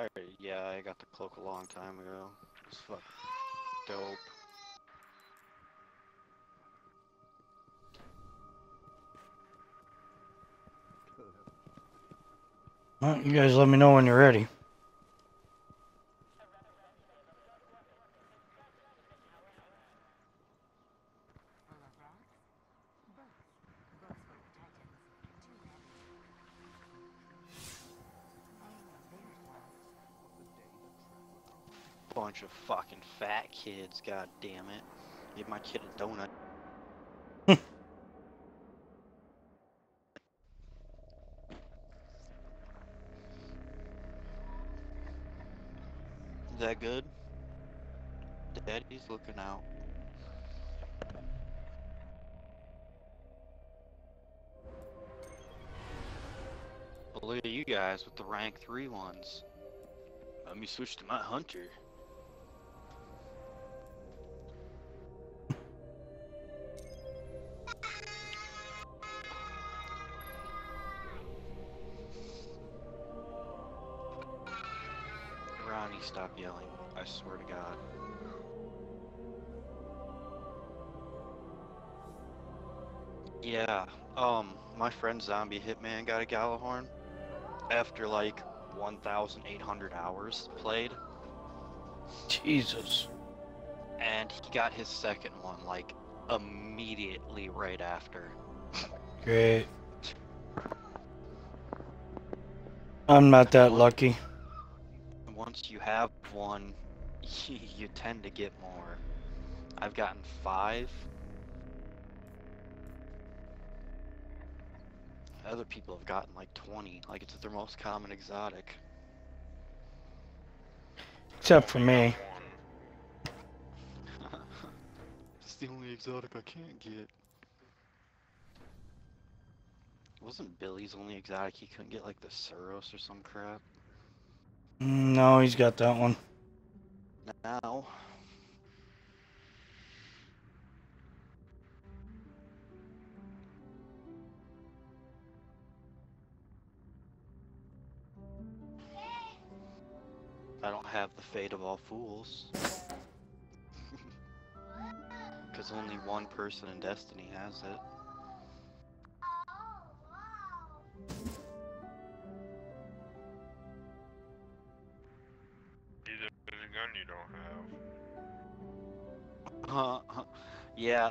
I, yeah, I got the cloak a long time ago. It's fuck dope. Well, you guys let me know when you're ready. Kids, god damn it. Give my kid a donut. Is that good? Daddy's looking out. But look at you guys with the rank 3 ones. Let me switch to my hunter. Stop yelling. I swear to God. Yeah, um, my friend Zombie Hitman got a Gjallarhorn after like 1,800 hours played, Jesus. and he got his second one like immediately right after. Great. I'm not that lucky. Once you have one, you tend to get more. I've gotten five. Other people have gotten like 20. Like it's their most common exotic. Except for me. it's the only exotic I can't get. Wasn't Billy's only exotic he couldn't get like the Suros or some crap? Mm, No, he's got that one. Now. I don't have the fate of all fools. Because only one person in Destiny has it.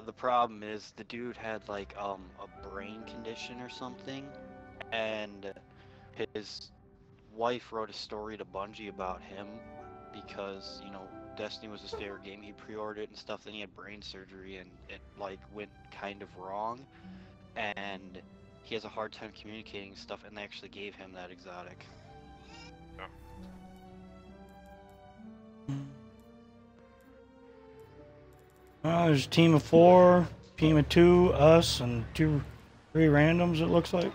The problem is the dude had like um a brain condition or something, and his wife wrote a story to Bungie about him because you know Destiny was his favorite game. He pre-ordered it and stuff. Then he had brain surgery and it like went kind of wrong, and he has a hard time communicating stuff. And they actually gave him that exotic. Well, there's a team of four, team of two, us, and two, three randoms. It looks like.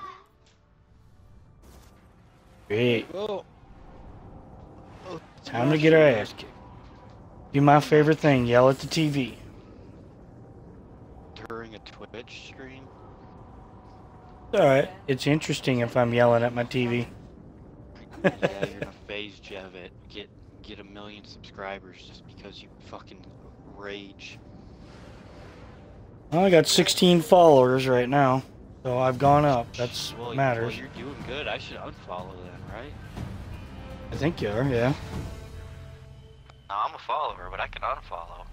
Great. Oh. Time to get our ass kicked. Do my favorite thing: yell at the TV. during a Twitch stream. It's all right. It's interesting if I'm yelling at my TV. yeah, you're gonna phase Jevit. Get get a million subscribers just because you fucking rage. Well, I got 16 followers right now, so I've gone up. That's well, what matters. Well, you're doing good. I should unfollow them, right? I think you are, yeah. No, I'm a follower, but I can unfollow.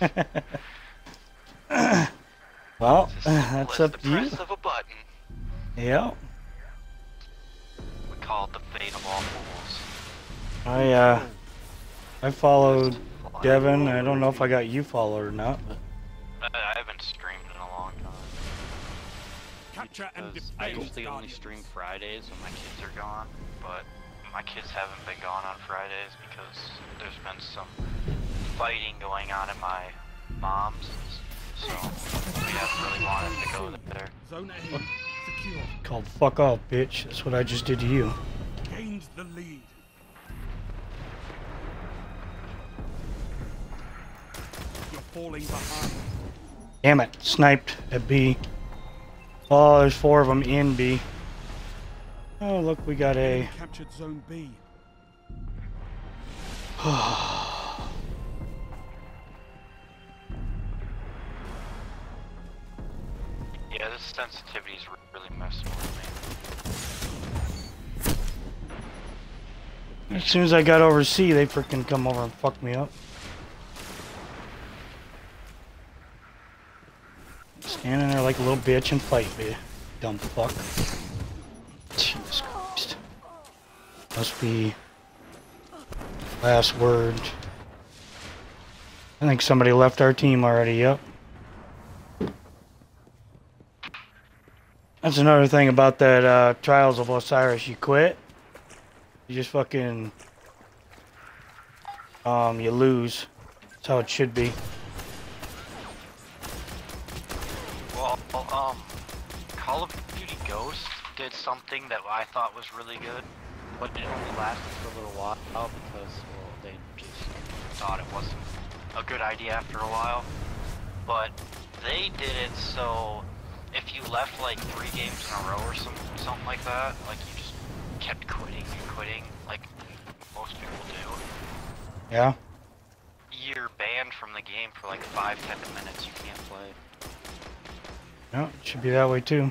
well, It's as simple that's up to you. of a button. Yeah. We call it the fate of all fools. I uh, I followed Devin. I don't know if I got you followed or not. But I, I haven't streamed in a long time. Capture and I usually only Guardians. stream Fridays when my kids are gone, but my kids haven't been gone on Fridays because there's been some fighting going on at my mom's, so we haven't really wanted to go there. Zone A secure. called fuck off, bitch. That's what I just did to you. Gained the lead. You're falling behind. Damn it, sniped at B. Oh, there's four of them in B. Oh, look, we got A. Captured Zone B. Yeah, this sensitivity's re- really messing with me. As soon as I got over C, they freaking come over and fuck me up. Standing there like a little bitch and fight me. Dumb fuck. Jesus Christ. Must be last word. I think somebody left our team already, yep. That's another thing about that uh, Trials of Osiris. You quit, you just fucking um you lose. That's how it should be. Did something that I thought was really good, but it only lasted for a little while because, well, they just thought it wasn't a good idea after a while. But they did it so if you left like three games in a row or some something like that, like you just kept quitting and quitting, like most people do, Yeah. you're banned from the game for like five, ten minutes. You can't play. No, it should be that way too.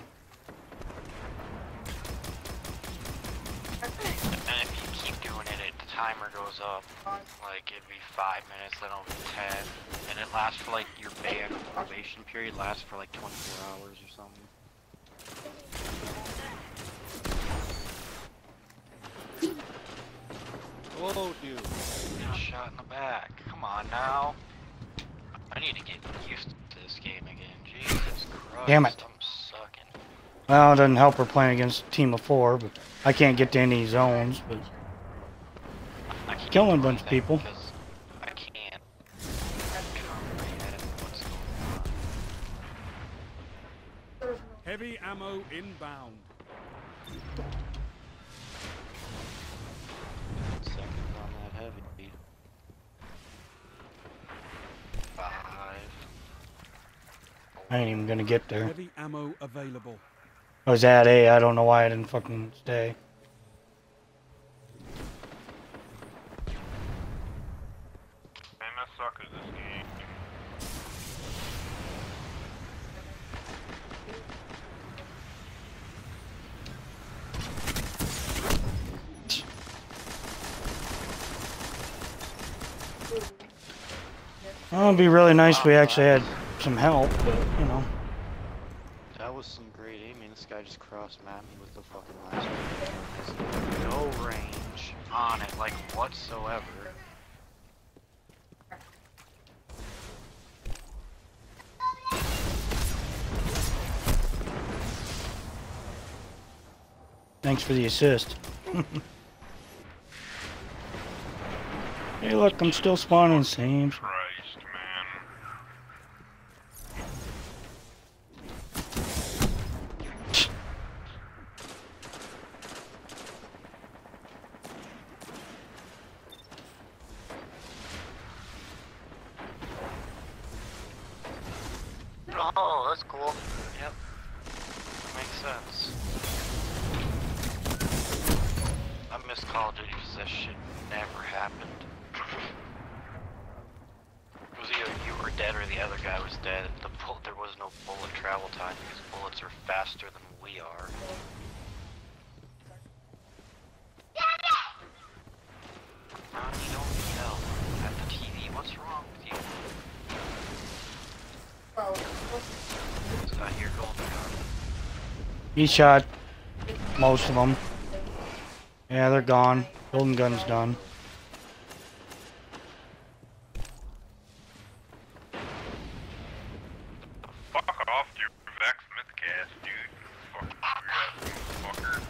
And if you keep doing it, it, the timer goes up. Like it'd be five minutes, then it'll be ten, and it lasts for like your ban probation period lasts for like 24 hours or something. Whoa, dude! Get shot in the back. Come on now. I need to get used to this game again. Jesus Christ! Damn it. I'm sucking. Well, it doesn't help we're playing against a team of four, but I can't get to any zones. But I can't Killing a bunch of people. I can't comprehend what's going on. Heavy ammo inbound. Seconds on that heavy. Five. I ain't even gonna get there. Heavy ammo available. I was at A. I don't know why I didn't fucking stay. Man, that suckers this game. Well, it'd be really nice if we actually had some help, but you know. That was some great aiming. This guy just crossed mapped me with the fucking last one. No range on it, like whatsoever. Thanks for the assist. hey, look, I'm still spawning same. Christ, man. Oh, that's cool. Yep. Makes sense. I miss Call of Duty because that shit never happened. it was either you were dead or the other guy was dead. The there was no bullet travel time because bullets are faster than we are. Ron, you don't yell at the TV. What's wrong with you? It's not your golden gun. He shot most of them. Yeah, they're gone. Golden gun's done. Fuck off, you Vex Mythoclast, dude. Fucking weird ass fucker.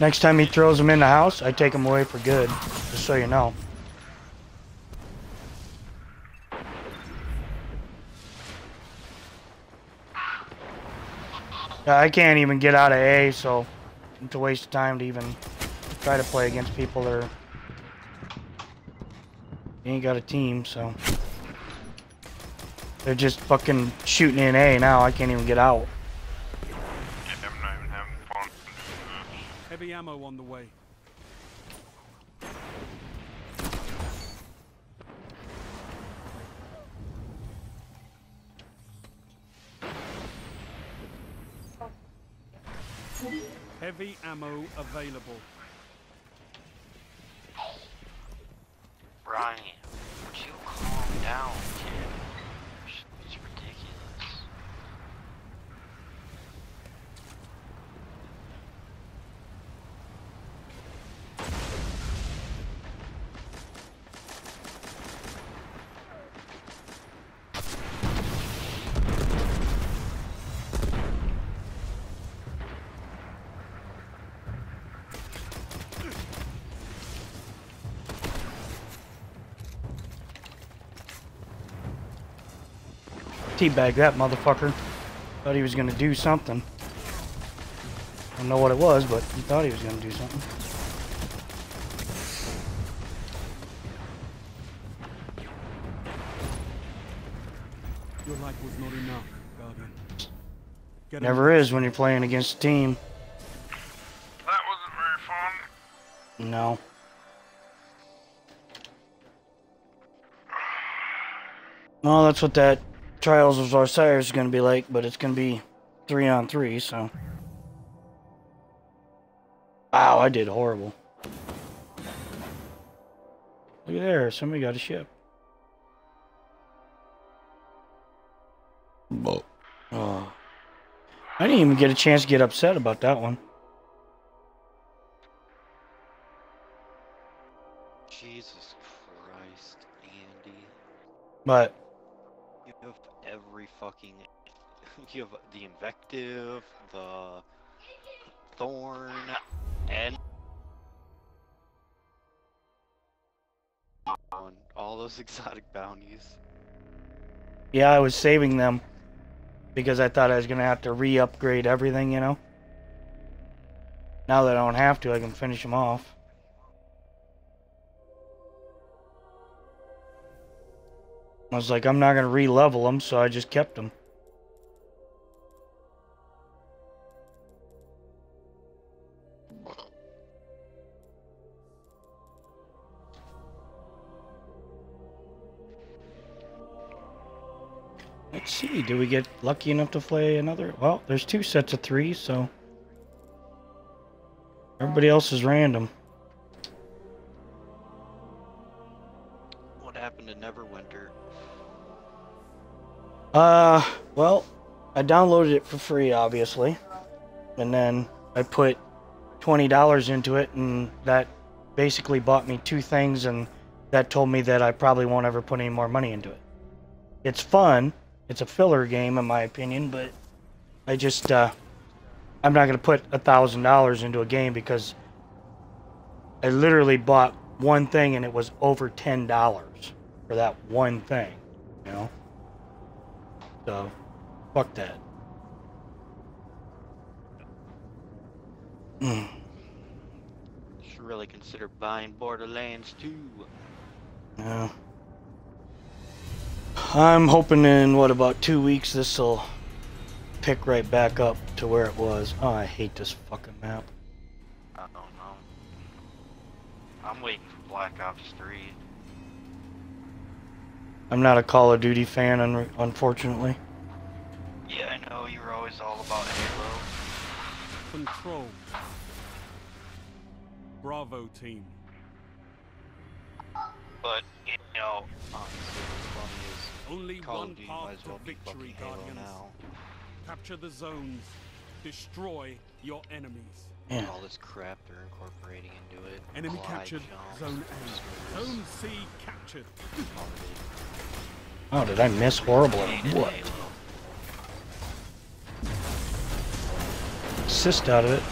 Next time he throws them in the house, I take them away for good. Just so you know. I can't even get out of A, so it's a waste of time to even try to play against people that are He ain't got a team, so. They're just fucking shooting in A now. I can't even get out. Yeah, I'm not even having fun. Heavy ammo on the way. Heavy ammo available. Brian, would you calm down, kid? It's ridiculous. Teabag that motherfucker. Thought he was gonna do something. Don't know what it was, but he thought he was gonna do something. Your life was not enough, Guardian. Get Never is when you're playing against a team. That wasn't very fun. No. Well, that's what that Trials of Osiris is gonna be like, but it's gonna be three on three, so. Wow, I did horrible. Look at there, somebody got a ship. Oh. I didn't even get a chance to get upset about that one. Jesus Christ, Andy. But You have the invective, the thorn, and all those exotic bounties. yeah, I was saving them because I thought I was gonna have to re-upgrade everything, you know. Now that I don't have to, I can finish them off. I was like, I'm not gonna re-level them, so I just kept them. Let's see, do we get lucky enough to play another? Well, there's two sets of three, so. Everybody else is random. What happened to Neverwinter? Uh, well, I downloaded it for free, obviously. And then I put $20 into it, and that basically bought me two things, and that told me that I probably won't ever put any more money into it. It's fun. It's a filler game, in my opinion, but I just, uh, I'm not going to put a $1,000 into a game because I literally bought one thing and it was over $10 for that one thing, you know? So, fuck that. Mm. Should really consider buying Borderlands 2. Yeah. I'm hoping in what about two weeks this will pick right back up to where it was. Oh, I hate this fucking map. I don't know. I'm waiting for Black Ops 3. I'm not a Call of Duty fan, un- unfortunately. Yeah, I know you were always all about Halo. Control. Bravo team. But, you know, honestly, Only is Call one path as well to victory, Halo Guardians. now. Capture the zones. Destroy your enemies. Yeah. All this crap they're incorporating into it. Enemy Glide captured. jumps, Zone A. Zone C captured. all of it. Oh, did I miss horribly? What? Halo. Assist out of it.